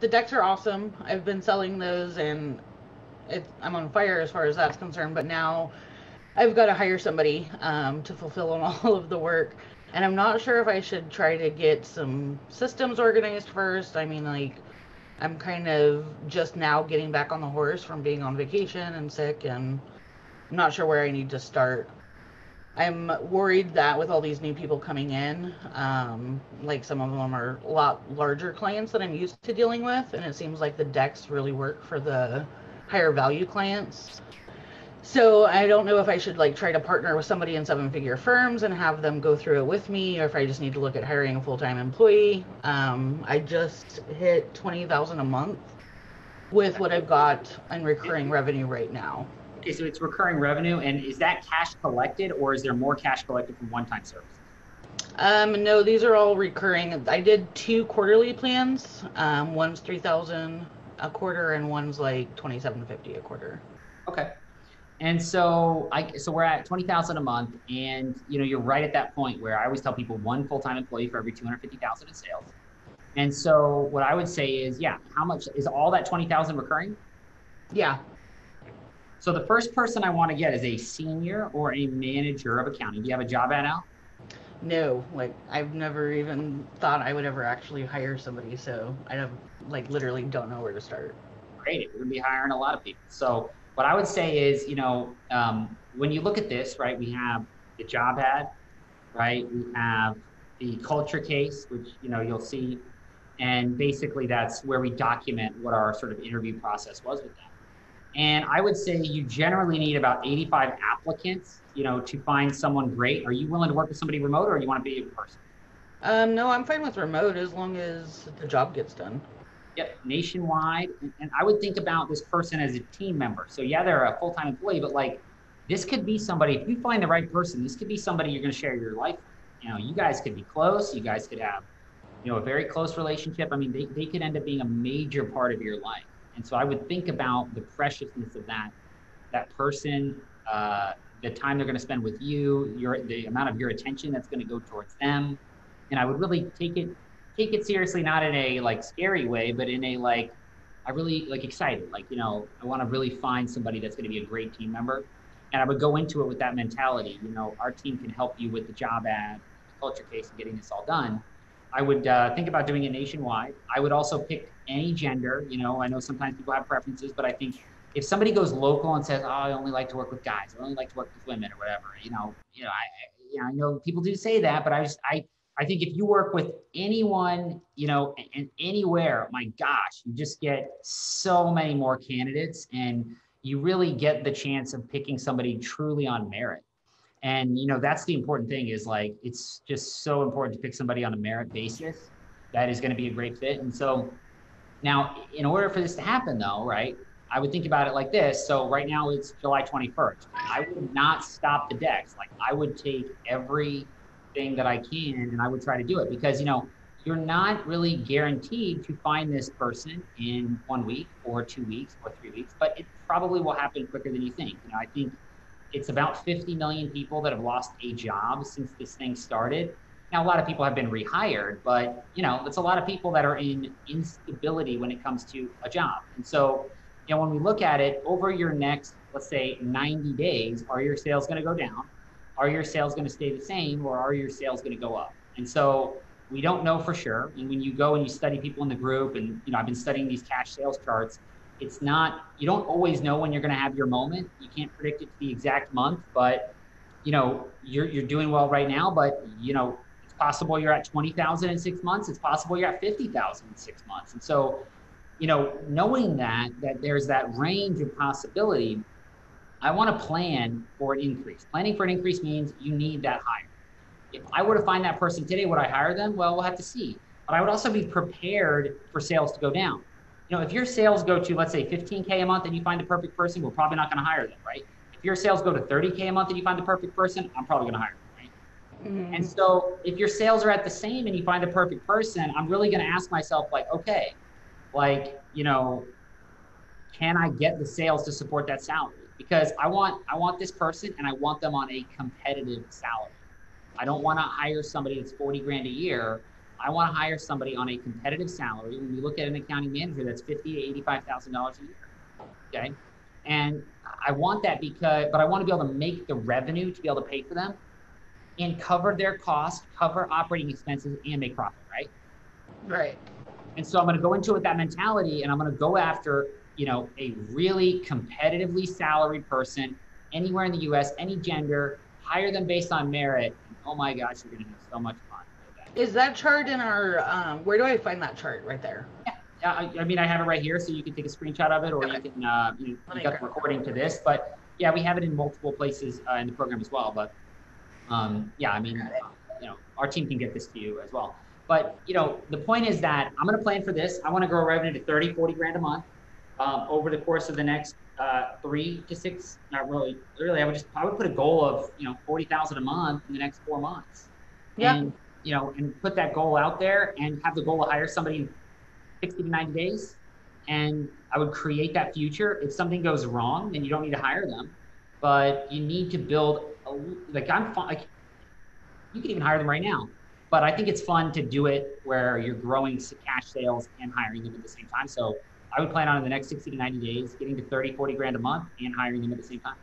the decks are awesome. I've been selling those and it, I'm on fire as far as that's concerned. But now I've got to hire somebody um, to fulfill on all of the work. And I'm not sure if I should try to get some systems organized first. I mean, like, I'm kind of just now getting back on the horse from being on vacation and sick, and I'm not sure where I need to start. I'm worried that with all these new people coming in, um, like some of them are a lot larger clients that I'm used to dealing with, and it seems like the decks really work for the higher value clients. So I don't know if I should like try to partner with somebody in seven figure firms and have them go through it with me, or if I just need to look at hiring a full time employee. Um, I just hit twenty thousand a month with what I've got in recurring revenue right now. Okay, so it's recurring revenue, and is that cash collected, or is there more cash collected from one time services? Um, no, these are all recurring. I did two quarterly plans. Um, one's three thousand a quarter, and one's like twenty seven fifty a quarter. Okay. And so I so we're at 20,000 a month and you know you're right at that point where I always tell people one full-time employee for every 250,000 in sales. And so what I would say is yeah, how much is all that 20,000 recurring? Yeah. So the first person I want to get is a senior or a manager of accounting. Do you have a job at now? No, like I've never even thought I would ever actually hire somebody, so I have like literally don't know where to start. Great, we're gonna be hiring a lot of people. So what I would say is, you know, um, when you look at this, right, we have the job ad, right? We have the culture case, which, you know, you'll see. And basically that's where we document what our sort of interview process was with them. And I would say you generally need about 85 applicants, you know, to find someone great. Are you willing to work with somebody remote or you want to be in person? Um, no, I'm fine with remote as long as the job gets done. Yep, nationwide. And I would think about this person as a team member. So yeah, they're a full-time employee, but like this could be somebody, if you find the right person, this could be somebody you're going to share your life with. You know, you guys could be close. You guys could have, you know, a very close relationship. I mean, they, they could end up being a major part of your life. And so I would think about the preciousness of that, that person, uh, the time they're going to spend with you, your, the amount of your attention that's going to go towards them. And I would really take it take it seriously, not in a like scary way, but in a like, I really like excited. Like, you know, I want to really find somebody that's going to be a great team member. And I would go into it with that mentality. You know, our team can help you with the job ad, culture case, and getting this all done. I would uh, think about doing it nationwide. I would also pick any gender. You know, I know sometimes people have preferences, but I think if somebody goes local and says, "Oh, I only like to work with guys. I only like to work with women," or whatever, you know, you know, I, you know, I know people do say that, but I just, I, I think if you work with anyone, you know, and anywhere, my gosh, you just get so many more candidates and you really get the chance of picking somebody truly on merit. And, you know, that's the important thing is like, it's just so important to pick somebody on a merit basis that is going to be a great fit. And so now, in order for this to happen though, right, I would think about it like this. So right now it's July 21st. I would not stop the decks. Like I would take every thing that I can and I would try to do it because, you know, you're not really guaranteed to find this person in one week or two weeks or three weeks, but it probably will happen quicker than you think. You know, I think it's about 50 million people that have lost a job since this thing started. Now, a lot of people have been rehired, but you know, it's a lot of people that are in instability when it comes to a job. And so, you know, when we look at it over your next, let's say 90 days, are your sales going to go down? are your sales going to stay the same or are your sales going to go up? And so we don't know for sure. And when you go and you study people in the group, and you know, I've been studying these cash sales charts. It's not you don't always know when you're going to have your moment. You can't predict it to the exact month, but you know you're you're doing well right now. But you know possible you're at twenty thousand in six months. It's possible you're at fifty thousand in six months. And so, you know, knowing that that there's that range of possibility, I want to plan for an increase. Planning for an increase means you need that hire. If I were to find that person today, would I hire them? Well, we'll have to see. But I would also be prepared for sales to go down. You know, if your sales go to, let's say, 15K a month and you find the perfect person, we're probably not going to hire them, right? If your sales go to 30K a month and you find the perfect person, I'm probably going to hire them? Mm-hmm. And so if your sales are at the same and you find a perfect person, I'm really going to ask myself, like, okay, like, you know, can I get the sales to support that salary? because I want I want this person and I want them on a competitive salary. I don't want to hire somebody that's 40 grand a year. I want to hire somebody on a competitive salary. When we look at an accounting manager, that's fifty to eighty-five thousand dollars a year. Okay, and I want that because, but I want to be able to make the revenue to be able to pay for them, and cover their cost, cover operating expenses, and make profit. Right. Right. And so I'm going to go into it with that mentality, and I'm going to go after you know a really competitively salaried person anywhere in the U.S., any gender, hire them based on merit. And oh my gosh, you're going to have so much fun. Is that chart in our? Um, where do I find that chart? Right there. Yeah. Yeah, I, I, mean, I have it right here, so you can take a screenshot of it, or okay. you can uh, you, you got the recording to this. But yeah, we have it in multiple places uh, in the program as well. But um, yeah, I mean, uh, you know, our team can get this to you as well. But you know, the point is that I'm going to plan for this. I want to grow revenue to 30, 40 grand a month um, over the course of the next uh, three to six. Not really. Really, I would just I would put a goal of you know 40,000 a month in the next four months. Yeah. And, you know, and put that goal out there and have the goal to hire somebody in 60 to 90 days. And I would create that future. If something goes wrong, then you don't need to hire them, but you need to build like I'm fine. Like, you can even hire them right now, but I think it's fun to do it where you're growing cash sales and hiring them at the same time. So I would plan on in the next 60 to 90 days getting to 30, 40 grand a month and hiring them at the same time.